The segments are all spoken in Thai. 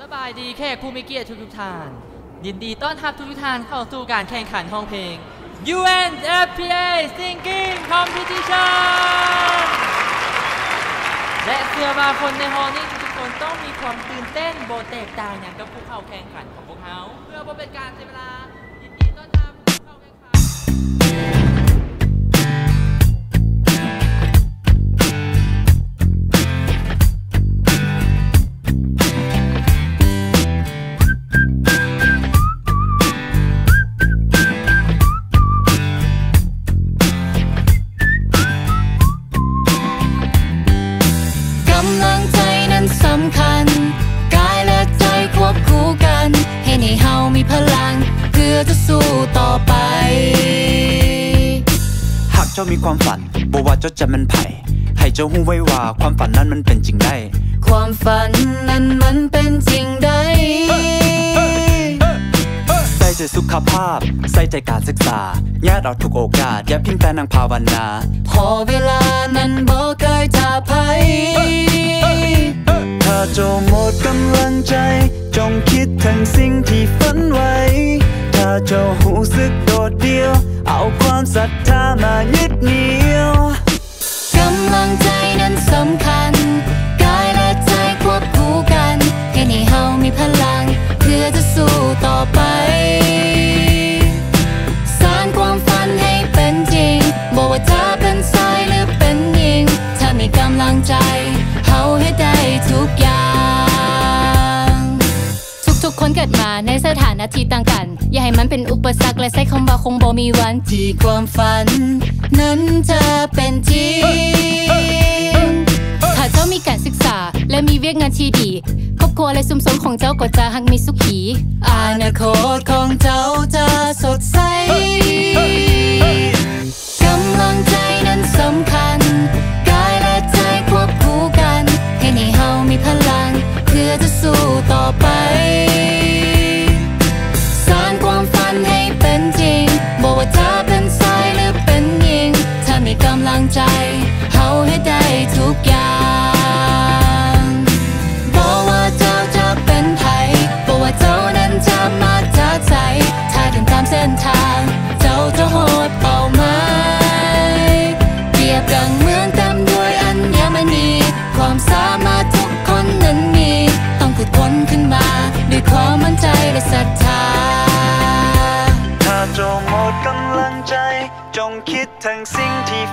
สบายดีแค่ผู้มีเกียรติทุกๆท่าน ยินดีต้อนรับทุกๆท่านเข้าสู่การแข่งขันห้องเพลง UNFPA Singing Competition และเชื่อว่าคนในฮอลนี้ทุกคนต้องมีความตื่นเต้นโบเตกต่างอย่างกับผู้เข้าแข่งขันของพวกเขา เพื่อบ่เป็นการเสียเวลา จะสู้ต่อไป หากเจ้ามีความฝันบอกว่าเจ้าจะมันไผ่ให้เจ้าหูไว้ว่าความฝันนั้นมันเป็นจริงได้ ความฝันนั้นมันเป็นจริงได้ใส่ใจสุขภาพ ใส่ใจการศึกษาแยกเอาทุกโอกาส อย่าเพียงแต่นั่งภาวนา พอเวลานั้นบอกเคยจะภัยถ้าเจ้าหมดกำลังใจ จงคิดถึงสิ่งที่ฝันไว้ ถ้าเจ้าหูสึกโดด คนเกิดมาในสถานะที่ต่างกัน อย่าให้มันเป็นอุปสรรคและใช้คำว่าคงบ่มีวัน ที่ความฝัน นั้นจะเป็นจริงถ้าเจ้ามีการศึกษาและมีเวียกงานที่ดีครอบครัวและสุมสมของเจ้าก็จะหักมีสุขี อนาคตของเจ้าจะสดใส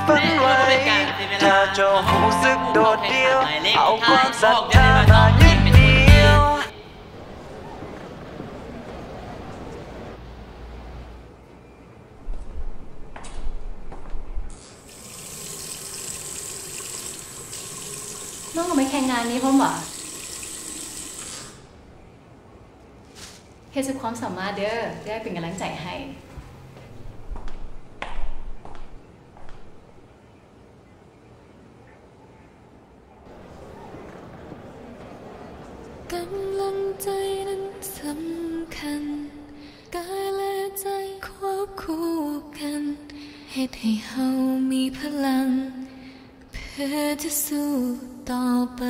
ฝันไว้ถ้าเจ้าหูสึกโดดเดี่ยว เอาความศรัทธามายึดเหนี่ยวน้องก็ไม่แข่งงานนี้เพราะว่าเฮ็ดสุดความสามารถเด้อได้เป็นกำลังใจให้ กำลัง ใจนั้นสำคัญกายและใจควบคู่กันเหตุให้เฮามีพลัง เพื่อจะสู้ต่อไป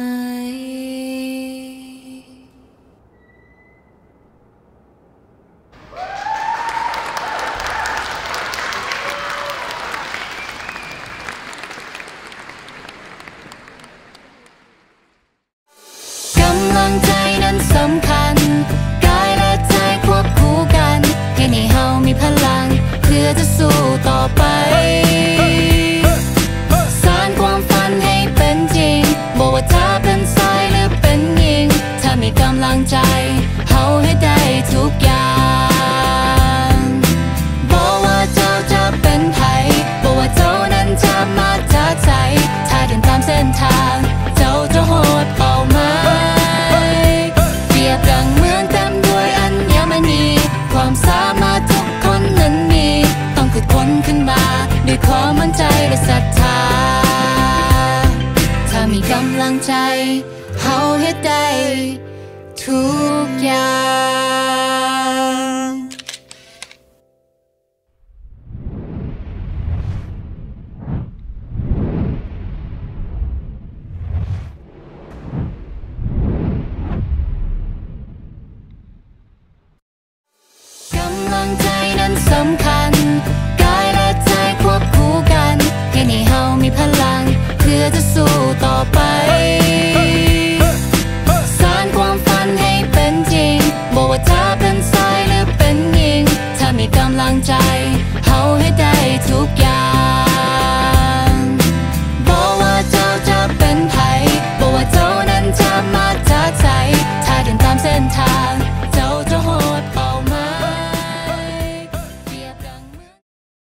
ำลังใจ เฮาให้ได้ทุกอย่าง ทุกอย่าง